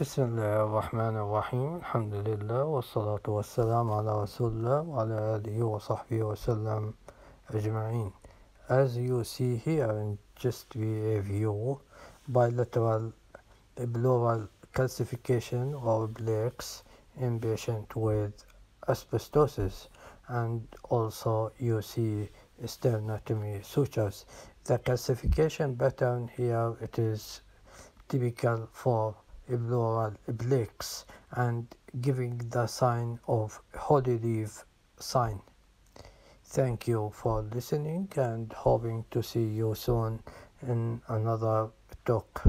بسم الله الرحمن الرحيم الحمد لله والصلاة والسلام على رسول الله وعلى آله وصحبه وسلم أجمعين As you see here in just a view, bilateral pleural calcification or plaques in patient with asbestosis. And also you see sternotomy sutures. The calcification pattern here, it is typical for pleural and giving the sign of holly leaf sign. Thank you for listening and hoping to see you soon in another talk.